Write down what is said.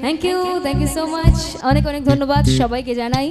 thank you thank you so much অনেক অনেক ধন্যবাদ সবাইকে জানাই